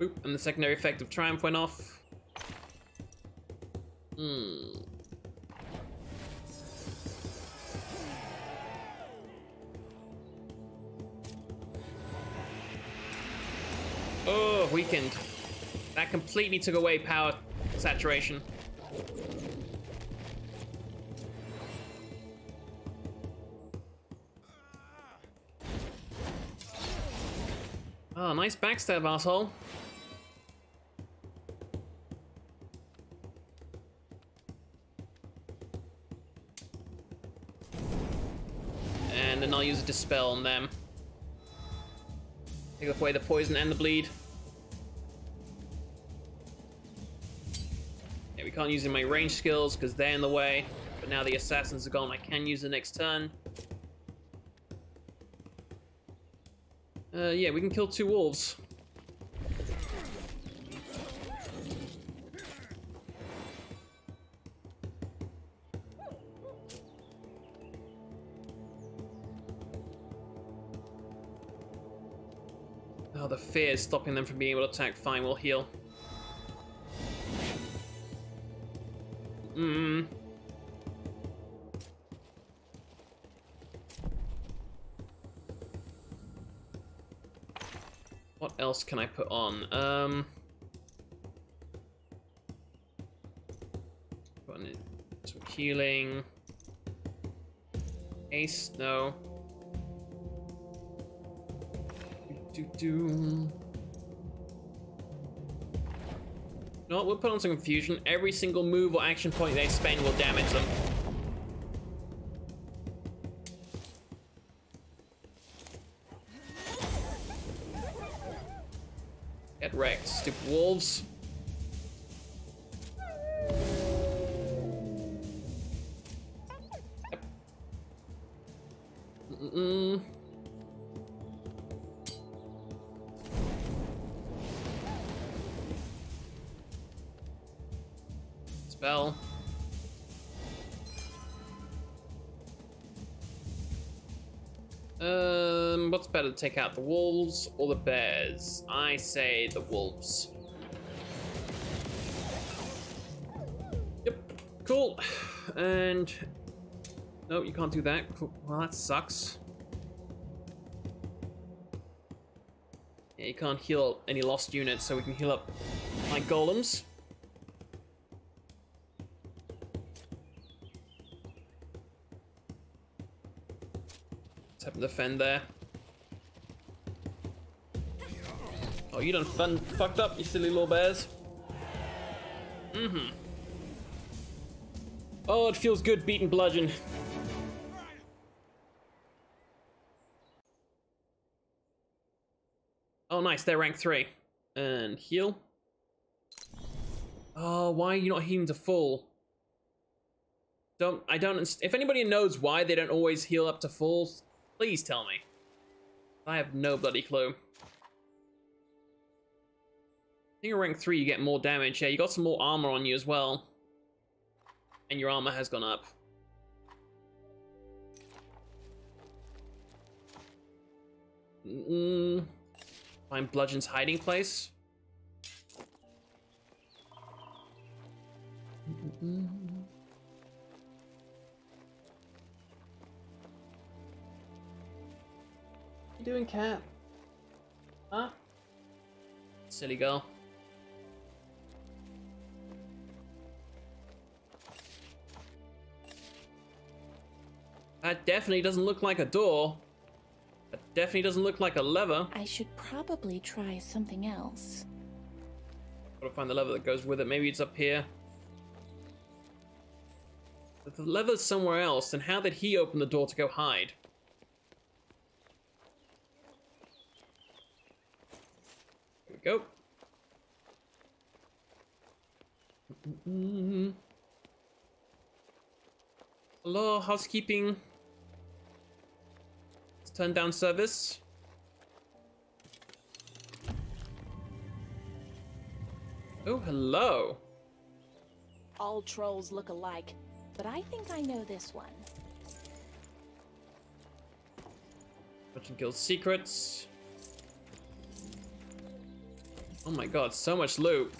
And the secondary effect of Triumph went off. Hmm. Oh, weakened. That completely took away power saturation. Oh, nice backstab, asshole. Dispel on them. Take away the poison and the bleed. Yeah, we can't use my range skills because they're in the way. But now the assassins are gone, I can use the next turn. Uh, yeah, we can kill two wolves. The fear is stopping them from being able to attack. Fine, we'll heal. Hmm. What else can I put on? Um. Put on some healing. Ace, no. Do, do. No, we'll put on some confusion. Every single move or action point they spend will damage them. Get wrecked, stupid wolves. Take out, the wolves or the bears? I say the wolves. Yep, cool. And no, you can't do that. Well, that sucks. Yeah, you can't heal any lost units, so we can heal up my golems. Defend there. Oh, you done fun fucked up, you silly little bears. Mm-hmm. Oh, it feels good beating bludgeon. Oh, nice. They're rank three. And heal. Oh, why are you not healing to full? Don't I don't. If anybody knows why they don't always heal up to full, please tell me. I have no bloody clue. I think at rank three you get more damage. Yeah, you got some more armor on you as well, and your armor has gone up. Mm, find Bludgeon's hiding place. Mm you doing, cat? Huh? Silly girl. That definitely doesn't look like a door. That definitely doesn't look like a lever. I should probably try something else. Gotta find the lever that goes with it. Maybe it's up here. If the lever's somewhere else, then how did he open the door to go hide? Here we go. Mm-hmm. Hello, housekeeping. Turn down service. Oh, hello. All trolls look alike, but I think I know this one. Merchant Guild secrets. Oh my god, so much loot.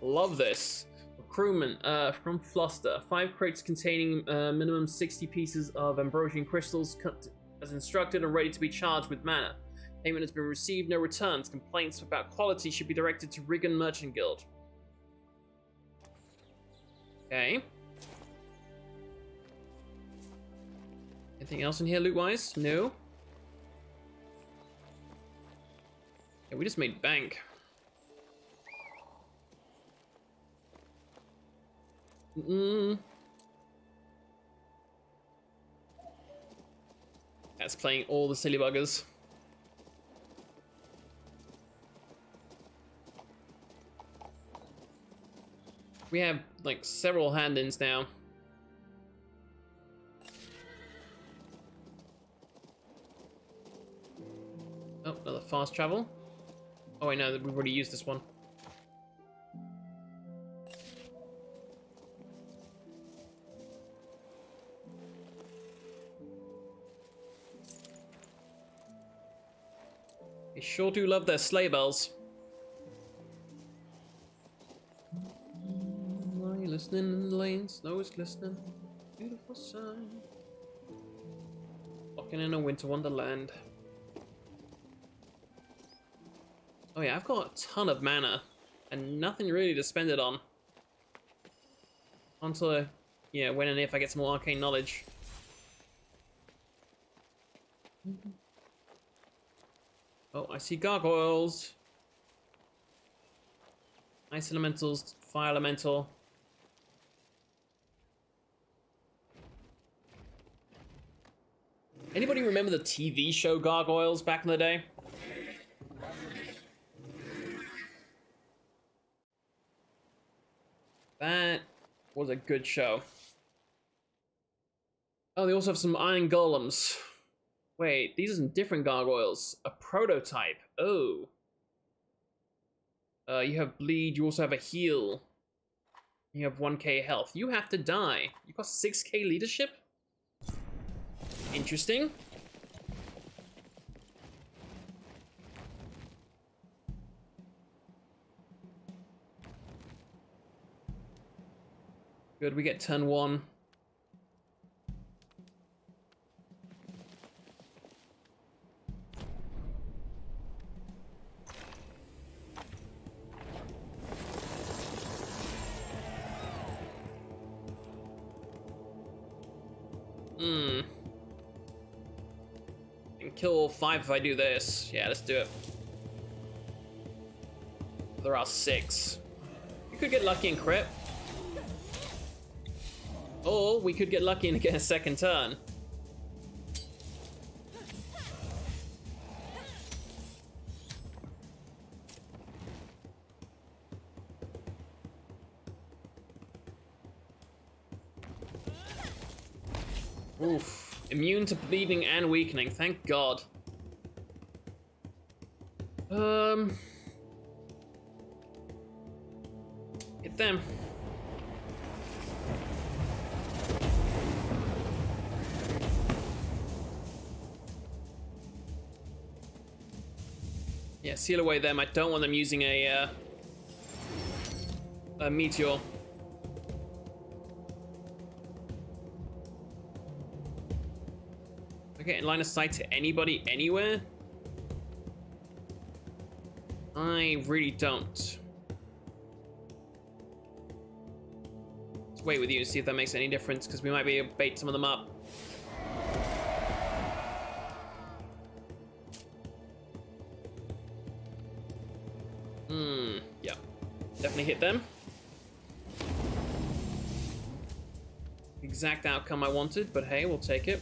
Love this. Recruitment uh, from Fluster. Five crates containing uh, minimum 60 pieces of Ambrosian crystals cut as instructed and ready to be charged with mana. Payment has been received, no returns. Complaints about quality should be directed to Rigan Merchant Guild. Okay. Anything else in here loot-wise? No. Yeah, we just made bank. Mm. That's playing all the silly buggers. We have like several hand-ins now. Oh, another fast travel. Oh, I know that we've already used this one. Sure do love their sleigh bells. Are you listening in the lane? Snow is glistening. Beautiful sign. Walking in a winter wonderland. Oh yeah, I've got a ton of mana and nothing really to spend it on. Until, yeah, when and if I get some more arcane knowledge. Oh, I see gargoyles. Ice elementals, fire elemental. Anybody remember the TV show Gargoyles back in the day? That was a good show. Oh, they also have some iron golems. Wait, these are some different gargoyles. A prototype. Oh. Uh, you have bleed. You also have a heal. You have 1k health. You have to die. You got 6k leadership? Interesting. Good, we get turn one. Hmm. And kill five if I do this. Yeah, let's do it. There are six. You could get lucky and crit. Or we could get lucky and get a second turn. Bleeding and weakening, thank god. Um... Hit them. Yeah, seal away them. I don't want them using a, uh, a meteor. Okay, in line of sight to anybody anywhere? I really don't. Let's wait with you to see if that makes any difference, because we might be able to bait some of them up. Hmm, yeah. Definitely hit them. Exact outcome I wanted, but hey, we'll take it.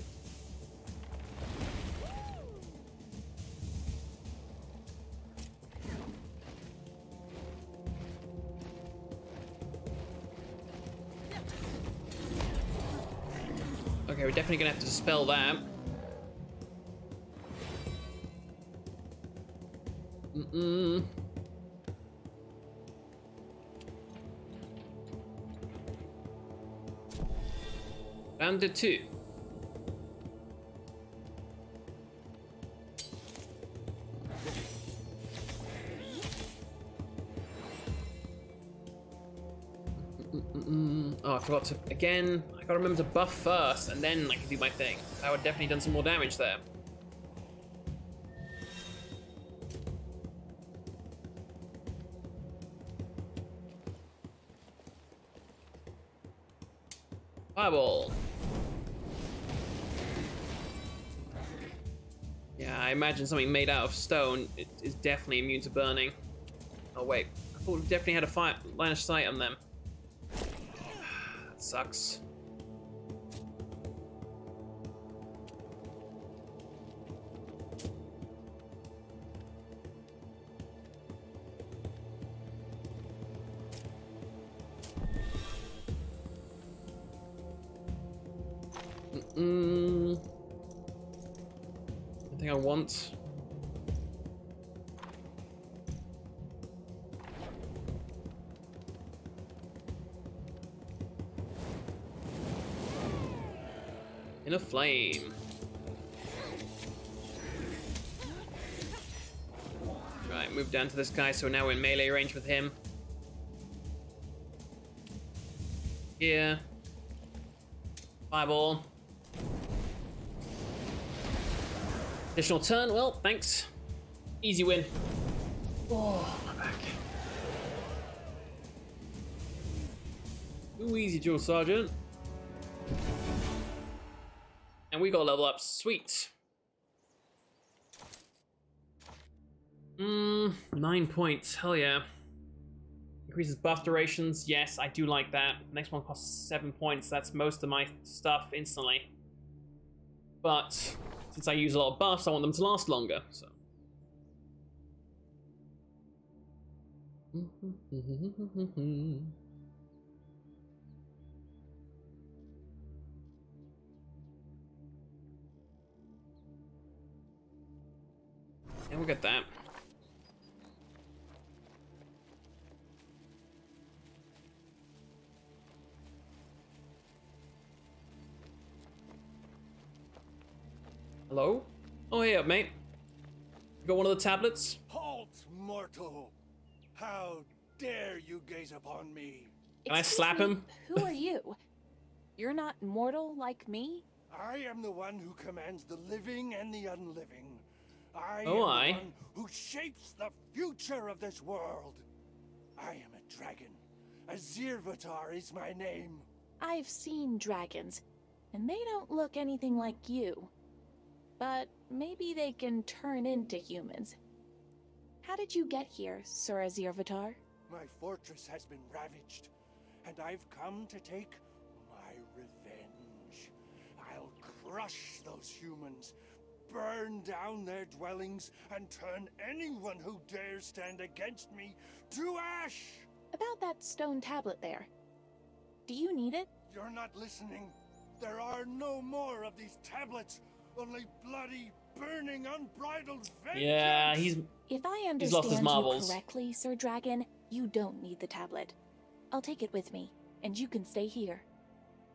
Okay, we're definitely gonna have to dispel that. Mm-mm. Round two. Forgot to... Again, I gotta remember to buff first, and then I can do my thing. I would definitely done some more damage there. Fireball. Yeah, I imagine something made out of stone is definitely immune to burning. Oh wait, I thought we definitely had a fire line of sight on them. Sucks. Mm. I think I want. A flame. Right, move down to this guy, so now we're in melee range with him. Here. Fireball. Additional turn, well, thanks. Easy win. Oh, my back. Ooh, easy, Drill Sergeant. And we got level up. Sweet. Mmm, nine points. Hell yeah. Increases buff durations. Yes, I do like that. next one costs seven points. That's most of my stuff instantly. But since I use a lot of buffs, I want them to last longer, so. And we'll get that. Hello? Oh, hey up, mate. You got one of the tablets? Halt, mortal! How dare you gaze upon me? Can I slap me, him? Who are you? You're not mortal like me? I am the one who commands the living and the unliving. I Oh, am I. the one who shapes the future of this world. I am a dragon. Azirvatar is my name. I've seen dragons, and they don't look anything like you. But maybe they can turn into humans. How did you get here, Sir Azirvatar? My fortress has been ravaged, and I've come to take my revenge. I'll crush those humans, burn down their dwellings, and turn anyone who dares stand against me to ash! About that stone tablet there. Do you need it? You're not listening. There are no more of these tablets, only bloody, burning, unbridled vengeance! Yeah, he's If I He's his understand you correctly, Sir Dragon, you don't need the tablet. I'll take it with me, and you can stay here.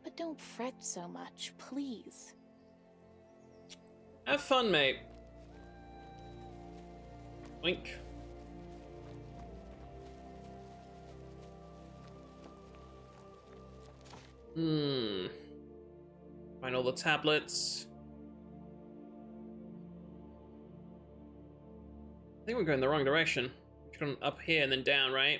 But don't fret so much, please. Have fun, mate. Wink. Hmm. Find all the tablets. I think we're going the wrong direction. We're going up here and then down, right?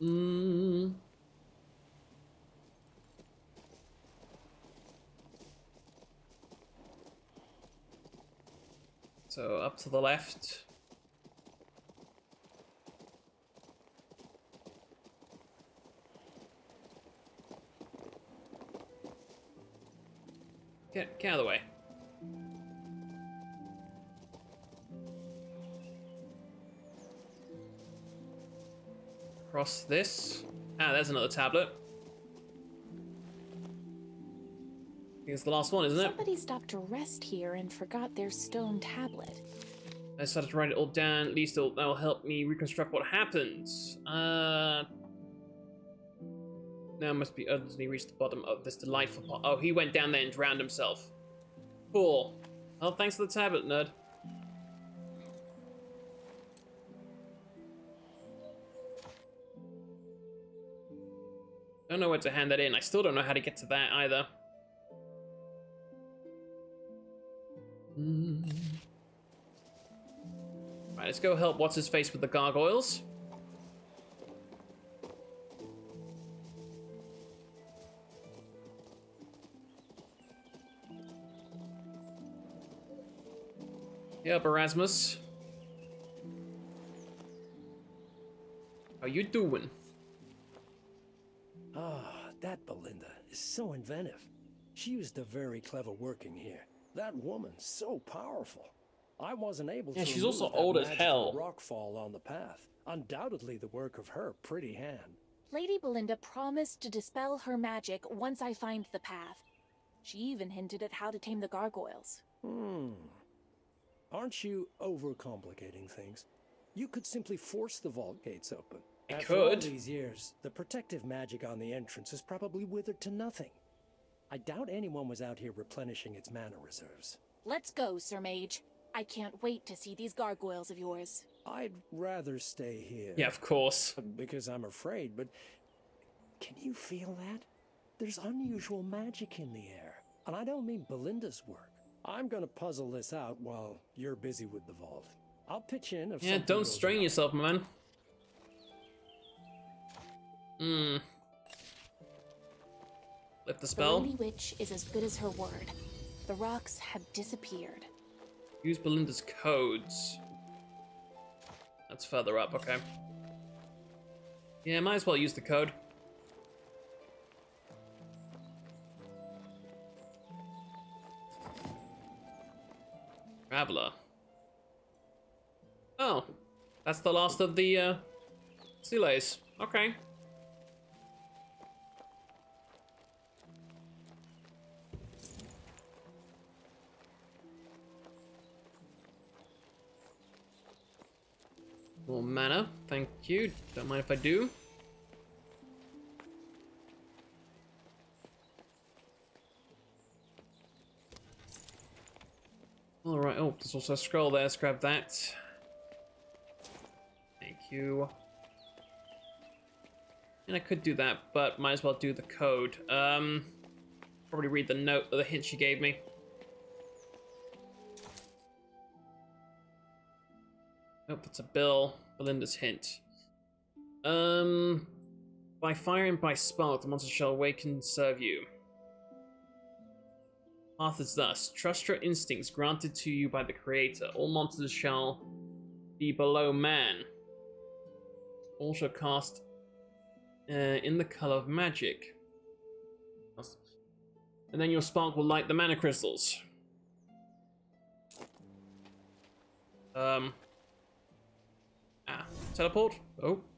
Hmm. So up to the left. Get, get out of the way. Cross this. Ah, there's another tablet. it's the last one, isn't it? Somebody stopped to rest here and forgot their stone tablet. I started to write it all down. At least that will help me reconstruct what happened. Uh, now must be others. He reached the bottom of this delightful pot. Oh, he went down there and drowned himself. Cool. Well, thanks for the tablet, nerd. Don't know where to hand that in. I still don't know how to get to that either. Right, let's go help what's his face with the gargoyles. Yep, Erasmus. How you doing? Ah, that Belinda is so inventive. She used a very clever working here. That woman's so powerful. I wasn't able Yeah, to. she's also old as magical hell. Rockfall on the path. Undoubtedly the work of her pretty hand. Lady Belinda promised to dispel her magic once I find the path. She even hinted at how to tame the gargoyles. Hmm. Aren't you overcomplicating things? You could simply force the vault gates open. I After all could. these years, the protective magic on the entrance is probably withered to nothing. I doubt anyone was out here replenishing its mana reserves. Let's go, Sir Mage. I can't wait to see these gargoyles of yours. I'd rather stay here. Yeah, of course. Because I'm afraid, but can you feel that? There's unusual magic in the air. And I don't mean Belinda's work. I'm gonna puzzle this out while you're busy with the vault. I'll pitch in if Yeah, something don't strain wrong. yourself, man. Hmm. Lift the The. Lady Witch is as good as her word. The rocks have disappeared. Use Belinda's codes. That's further up, okay. Yeah, might as well use the code. Traveler. Oh, that's the last of the uh. Okay. More mana, thank you. Don't mind if I do. Alright, oh, there's also a scroll there, let's grab that. Thank you. And I could do that, but might as well do the code. Um, probably read the note, the hint she gave me. Nope, that's a bill. Belinda's hint. Um, by fire and by spark, the monster shall awaken and serve you. Path is thus: trust your instincts granted to you by the Creator. All monsters shall be below man. All shall cast uh, in the color of magic. And then your spark will light the mana crystals. Um. Teleport? Oh.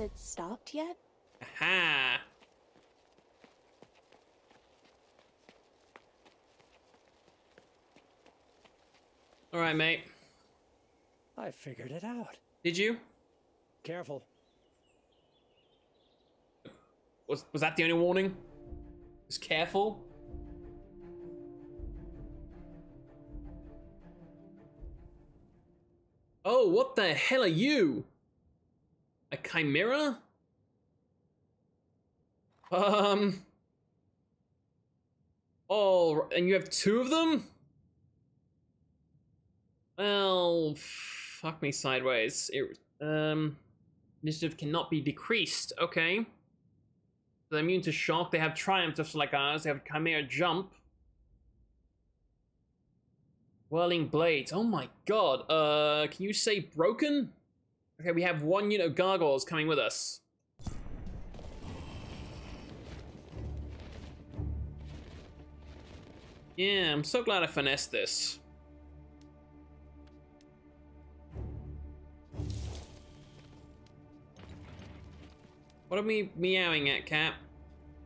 It stopped yet? Aha! Alright, mate. I figured it out. Did you? Careful. Was was that the only warning? Just careful. Oh, what the hell are you? A chimera? Um. Oh, and you have two of them? Well, fuck me sideways. It, um, initiative cannot be decreased. Okay. They're immune to shock. They have triumph just like ours. They have chimera jump. Whirling blades. Oh my god. Uh, can you say broken? Okay, we have one unit of gargoyles coming with us. Yeah, I'm so glad I finessed this. What are we meowing at, Cap?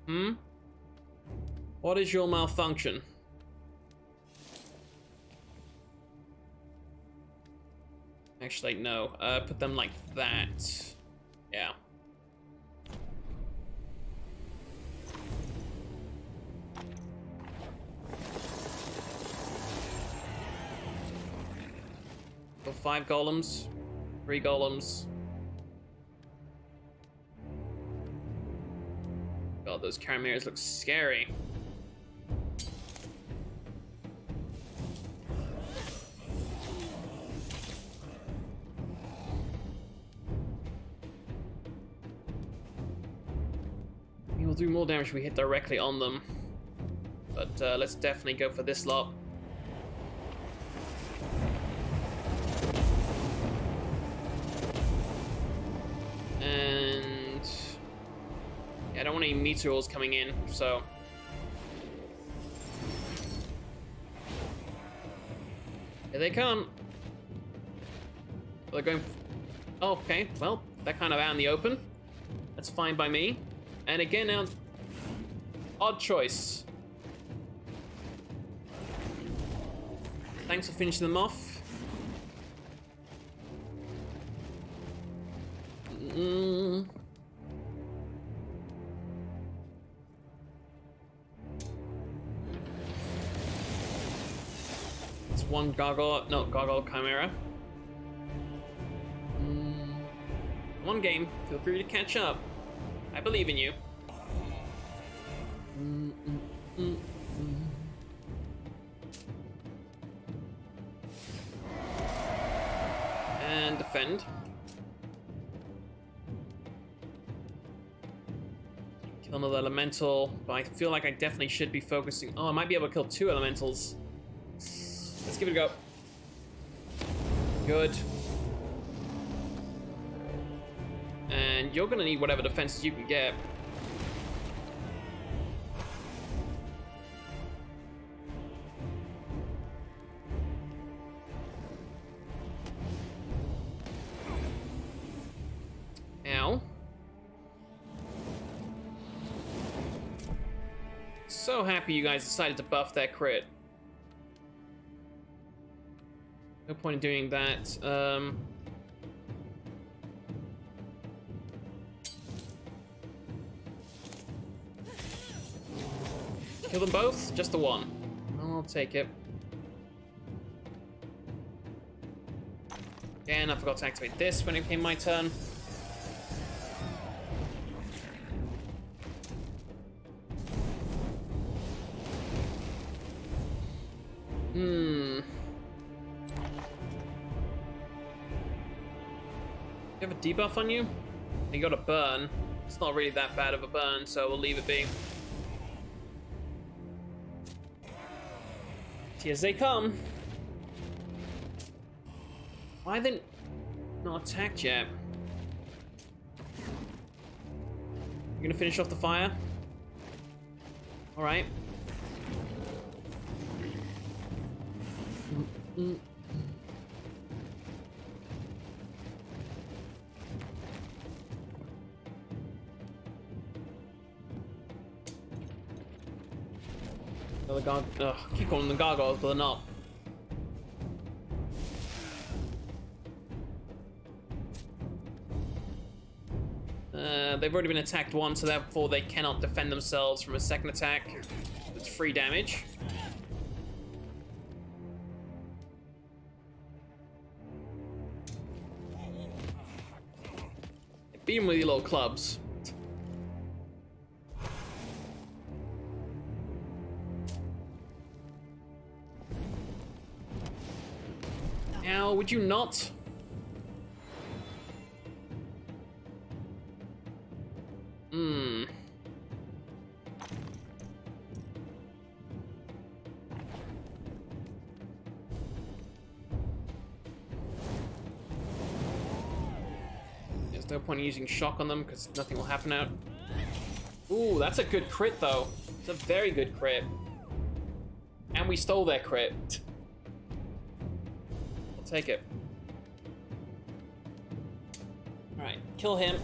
Hmm? What is your malfunction? Actually, no. Uh, put them like that. Yeah. So five golems, three golems. God, those chimeras look scary. More damage we hit directly on them. But uh, let's definitely go for this lot. And yeah, I don't want any meteors coming in, so here they come. They're going. Oh, okay, well, they're kind of out in the open. That's fine by me. And again, now, odd choice. Thanks for finishing them off. Mm. It's one gargoyle, no, gargoyle chimera. Mm. One game, feel free to catch up. I believe in you. And defend. Kill another elemental, but I feel like I definitely should be focusing. Oh, I might be able to kill two elementals. Let's give it a go. Good. And you're gonna need whatever defenses you can get. Guys decided to buff that crit. No point in doing that. Um, Kill them both? Just the one. I'll take it. Again, I forgot to activate this when it came my turn. Hmm. You have a debuff on you? You got a burn. It's not really that bad of a burn, so we'll leave it be. Here they come. Why then not attacked yet? You gonna finish off the fire? Alright. Mm. Another gar- Ugh, keep calling them gargoyles, but they're not. Uh, they've already been attacked once, so therefore they cannot defend themselves from a second attack. It's free damage. Beat with your little clubs. Now, would you not? point in using shock on them because nothing will happen out. Ooh, that's a good crit though. It's a very good crit. And we stole their crit. I'll take it. Alright, kill him.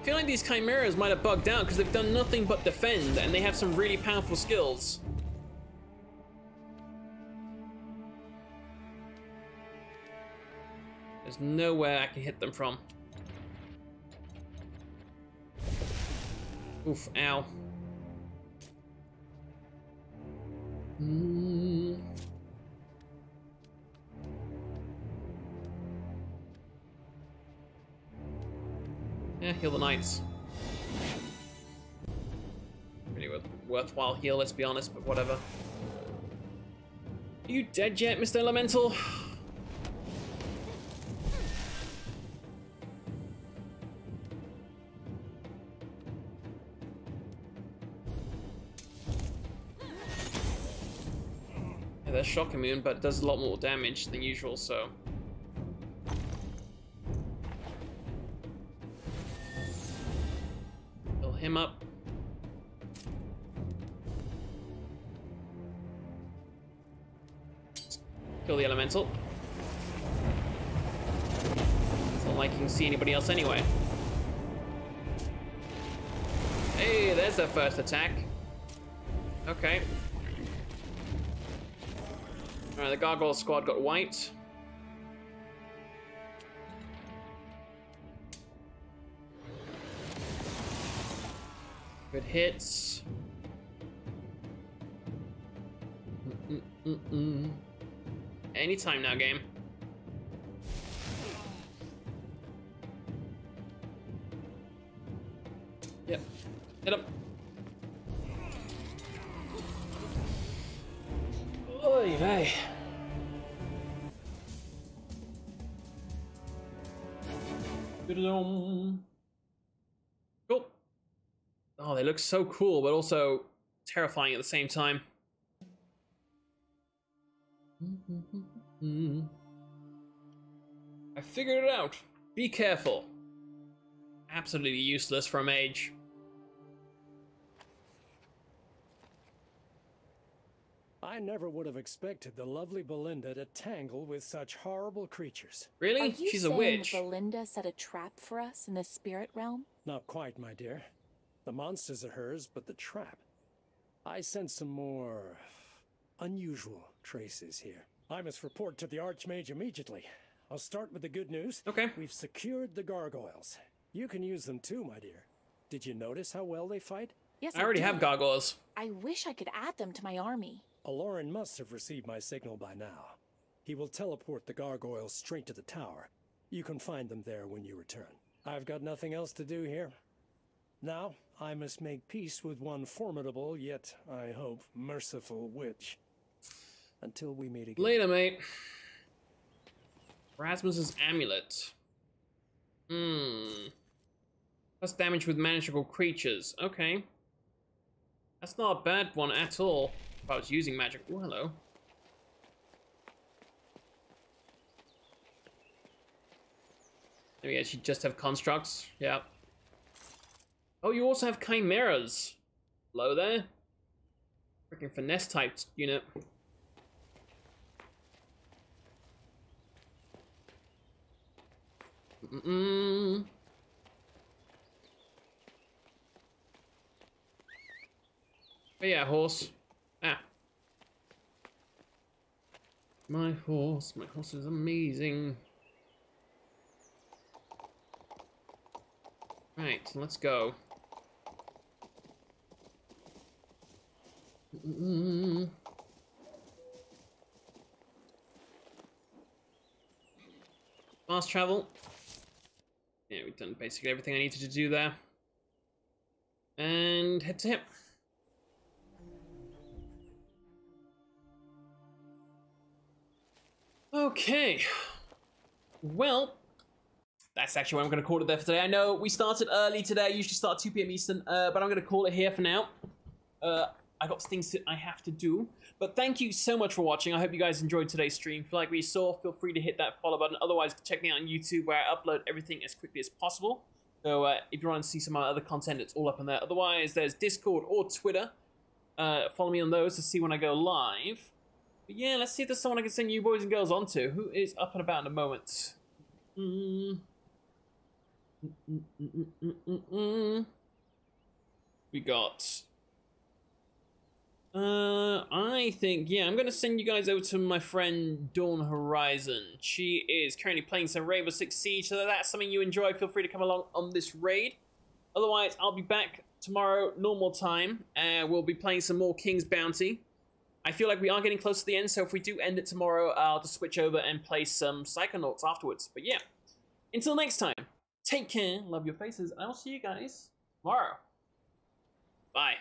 I feel like these chimeras might have bugged out because they've done nothing but defend and they have some really powerful skills. There's nowhere I can hit them from. Oof, ow. Mm. Yeah, heal the knights. Really worth worthwhile heal, let's be honest, but whatever. Are you dead yet, Mr. Elemental? Yeah, they're shock immune, but it does a lot more damage than usual, so... Fill him up. Kill the elemental. It's not like you can see anybody else anyway. Hey, there's their first attack. Okay. Alright, the Gargoyle squad got white. Good hits. Mm -mm -mm Anytime now, game. Yep. Hit him. Oy vey. Cool. Oh, they look so cool, but also terrifying at the same time. I figured it out. Be careful. Absolutely useless for a mage. I never would have expected the lovely Belinda to tangle with such horrible creatures. Really? Are you She's a witch. Belinda set a trap for us in the spirit realm? Not quite, my dear. The monsters are hers, but the trap. I sense some more unusual traces here. I must report to the Archmage immediately. I'll start with the good news. Okay. We've secured the gargoyles. You can use them too, my dear. Did you notice how well they fight? Yes, I already did. have gargoyles. I wish I could add them to my army. Aloran must have received my signal by now. He will teleport the gargoyles straight to the tower. You can find them there when you return. I've got nothing else to do here. Now, I must make peace with one formidable, yet, I hope, merciful witch. Until we meet again. Later, mate. Rasmus's amulet. Hmm. Plus damage with magical creatures. Okay. That's not a bad one at all. If I was using magic. Oh, hello. Maybe I should just have constructs. Yeah. Oh, you also have chimeras. Hello there. Freaking finesse typed unit. Mm-mm. But oh, yeah, horse. Ah. My horse, my horse is amazing. Right, let's go. Mm-mm. Fast travel. Yeah, we've done basically everything I needed to do there. And head to hip. Okay. Well, that's actually what I'm going to call it there for today. I know we started early today. I usually start 2 p.m. Eastern, uh, but I'm going to call it here for now. Uh, I got things that I have to do. But thank you so much for watching. I hope you guys enjoyed today's stream. If you like what you saw, feel free to hit that follow button. Otherwise, check me out on YouTube where I upload everything as quickly as possible. So uh, if you want to see some of my other content, it's all up in there. Otherwise, there's Discord or Twitter. Uh, follow me on those to see when I go live. But yeah, let's see if there's someone I can send you boys and girls onto. Who is up and about in a moment? Mm. Mm-mm-mm-mm-mm-mm. We got. Uh, I think yeah, I'm gonna send you guys over to my friend Dawn Horizon. She is currently playing some Rainbow Six Siege, so if that's something you enjoy. Feel free to come along on this raid. Otherwise, I'll be back tomorrow, normal time, and we'll be playing some more King's Bounty. I feel like we are getting close to the end, so if we do end it tomorrow, I'll just switch over and play some Psychonauts afterwards. But yeah, until next time, take care, love your faces, and I will see you guys tomorrow. Bye.